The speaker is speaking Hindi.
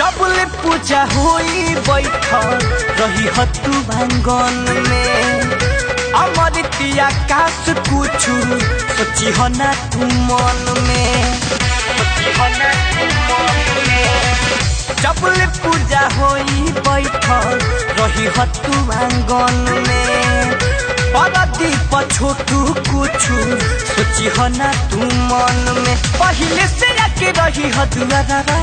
सबले पूजा होई बैठ रही हतु भांगन में अमृतिया काश कुछु सोची हो ना तू मन में सबले पूजा होई बैठ रही हतु भांगन में परदीप पछोटू कुछ, सोची हो ना तू मन में पहले से आके रही हतुआ दुआरा